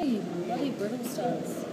Hey, bloody brittle stars.